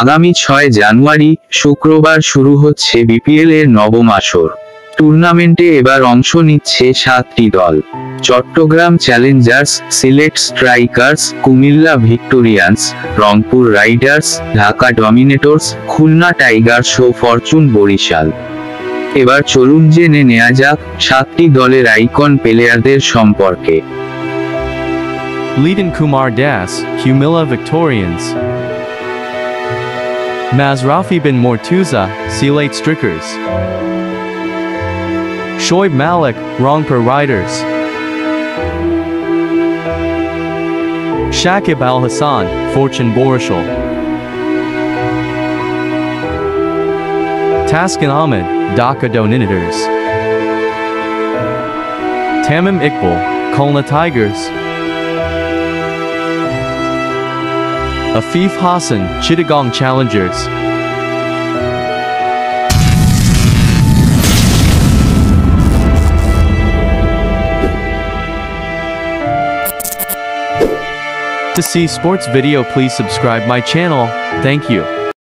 আগামী ছয় জানুয়ারি শুক্রবার শুরু হচ্ছে বিপিএল এর নবম আসর। টুর্নামেন্টে এবার অংশ নিচ্ছে সাতটি দল। Chattogram Challengers Sylhet Strikers Comilla Victorians Rangpur Riders Dhaka Dominators Khulna Tigers ও ফরচুন বরিশাল। এবার চলুন জেনে নেওয়া যাক সাতটি দলের আইকন প্লেয়ারদের সম্পর্কে। Leadin Kumar Das, Humila Victorians. Mashrafe bin Mortaza, Sylhet Strikers. Shoaib Malik, Rangpur Riders. Shakib Al Hasan, Fortune Barishal. Taskin Ahmed, Dhaka Dominators. Tamim Iqbal, Khulna Tigers. Afif Hossain, Chittagong Challengers. To see sports video please subscribe my channel, thank you.